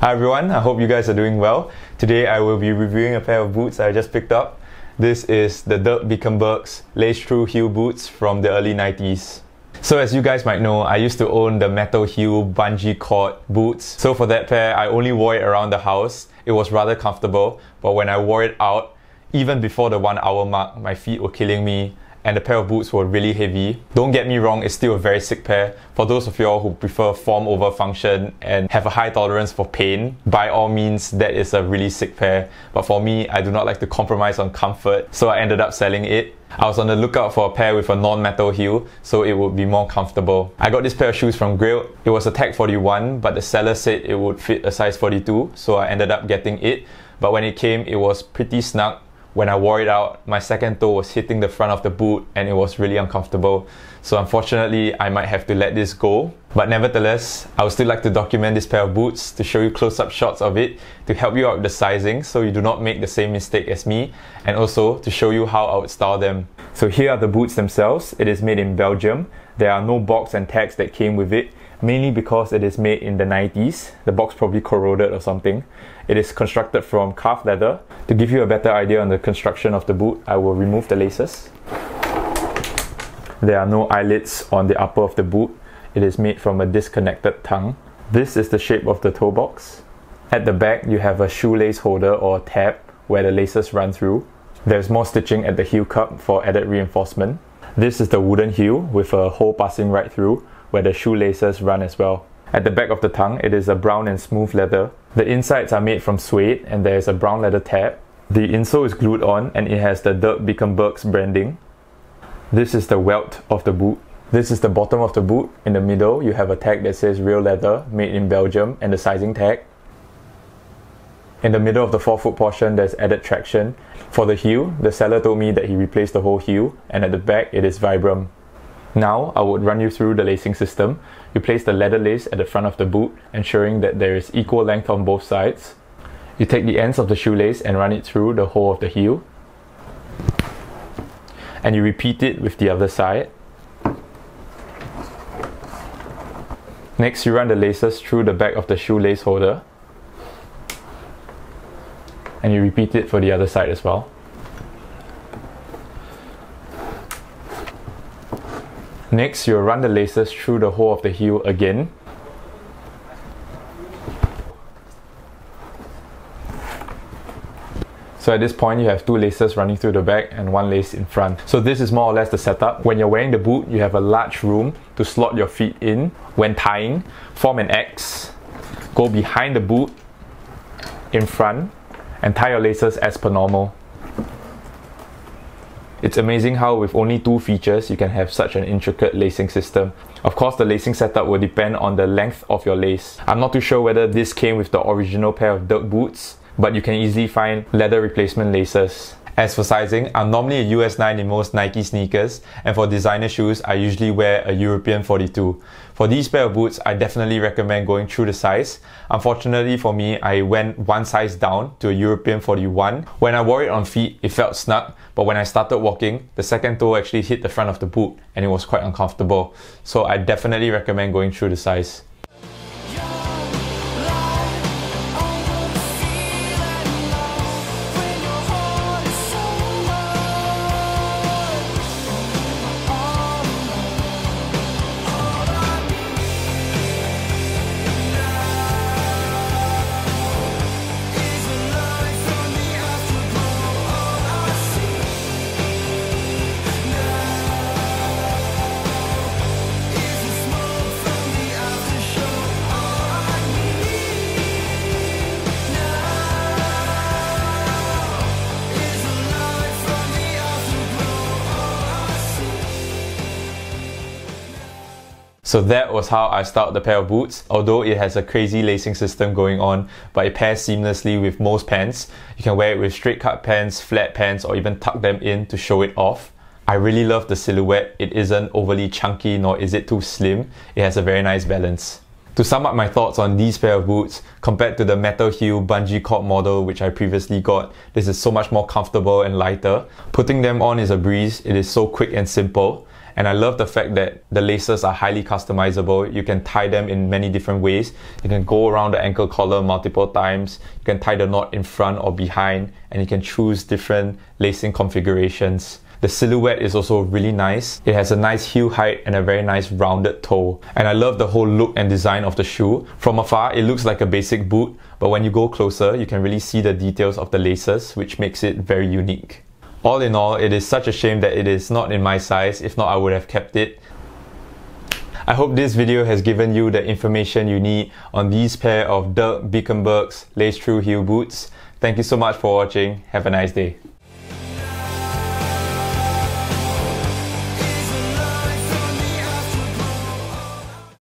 Hi everyone, I hope you guys are doing well. Today I will be reviewing a pair of boots I just picked up. This is the Dirk Bikkembergs Lace Through Heel boots from the early 90s. So as you guys might know, I used to own the metal heel bungee cord boots. So for that pair, I only wore it around the house. It was rather comfortable, but when I wore it out, even before the one hour mark, my feet were killing me and the pair of boots were really heavy. Don't get me wrong, it's still a very sick pair. For those of y'all who prefer form over function and have a high tolerance for pain, by all means, that is a really sick pair. But for me, I do not like to compromise on comfort, so I ended up selling it. I was on the lookout for a pair with a non-metal heel, so it would be more comfortable. I got this pair of shoes from Grailed. It was a Tech 41, but the seller said it would fit a size 42, so I ended up getting it. But when it came, it was pretty snug when I wore it out, my second toe was hitting the front of the boot and it was really uncomfortable. So unfortunately, I might have to let this go. But nevertheless, I would still like to document this pair of boots to show you close-up shots of it to help you out with the sizing so you do not make the same mistake as me and also to show you how I would style them. So here are the boots themselves. It is made in Belgium. There are no box and tags that came with it mainly because it is made in the 90s. The box probably corroded or something. It is constructed from calf leather. To give you a better idea on the construction of the boot, I will remove the laces. There are no eyelets on the upper of the boot. It is made from a disconnected tongue. This is the shape of the toe box. At the back, you have a shoelace holder or tab where the laces run through. There's more stitching at the heel cup for added reinforcement. This is the wooden heel with a hole passing right through where the shoelaces run as well. At the back of the tongue, it is a brown and smooth leather. The insides are made from suede and there is a brown leather tab. The insole is glued on and it has the Dirk Bikkembergs branding. This is the welt of the boot. This is the bottom of the boot. In the middle, you have a tag that says real leather, made in Belgium, and the sizing tag. In the middle of the forefoot portion, there's added traction. For the heel, the seller told me that he replaced the whole heel, and at the back, it is Vibram. Now, I would run you through the lacing system. You place the leather lace at the front of the boot, ensuring that there is equal length on both sides. You take the ends of the shoelace and run it through the hole of the heel. And you repeat it with the other side. Next, you run the laces through the back of the shoelace holder. And you repeat it for the other side as well. Next, you'll run the laces through the hole of the heel again. So at this point, you have two laces running through the back and one lace in front. So this is more or less the setup. When you're wearing the boot, you have a large room to slot your feet in. When tying, form an X, go behind the boot, in front, and tie your laces as per normal. It's amazing how with only two features you can have such an intricate lacing system. Of course the lacing setup will depend on the length of your lace. I'm not too sure whether this came with the original pair of Dirk boots, but you can easily find leather replacement laces. As for sizing, I'm normally a US 9 in most Nike sneakers, and for designer shoes, I usually wear a European 42. For these pair of boots, I definitely recommend going through the size. Unfortunately for me, I went one size down to a European 41. When I wore it on feet, it felt snug, but when I started walking, the second toe actually hit the front of the boot and it was quite uncomfortable. So I definitely recommend going through the size. So that was how I styled the pair of boots. Although it has a crazy lacing system going on, but it pairs seamlessly with most pants. You can wear it with straight cut pants, flat pants, or even tuck them in to show it off. I really love the silhouette. It isn't overly chunky nor is it too slim. It has a very nice balance. To sum up my thoughts on these pair of boots, compared to the metal heel bungee cord model which I previously got, this is so much more comfortable and lighter. Putting them on is a breeze, it is so quick and simple And I love the fact that the laces are highly customizable. You can tie them in many different ways. You can go around the ankle collar multiple times. You can tie the knot in front or behind, and you can choose different lacing configurations. The silhouette is also really nice. It has a nice heel height and a very nice rounded toe. And I love the whole look and design of the shoe. From afar, it looks like a basic boot, but when you go closer, you can really see the details of the laces, which makes it very unique. All in all, it is such a shame that it is not in my size, if not I would have kept it. I hope this video has given you the information you need on these pair of Dirk Bikkembergs lace-through heel boots. Thank you so much for watching. Have a nice day.